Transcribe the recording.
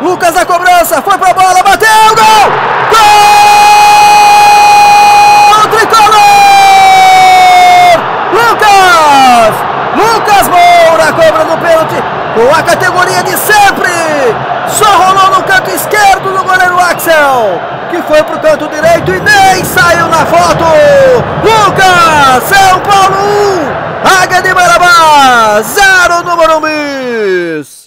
Lucas na cobrança, foi pra bola, bateu, gol! Gol! Tricolor! Lucas! Lucas Moura cobra no pênalti com a categoria de sempre. Só rolou no canto esquerdo do goleiro Axel, que foi pro canto direito e nem saiu na foto. Lucas, São Paulo 1, Águia de Marabá 0 no Morumbi!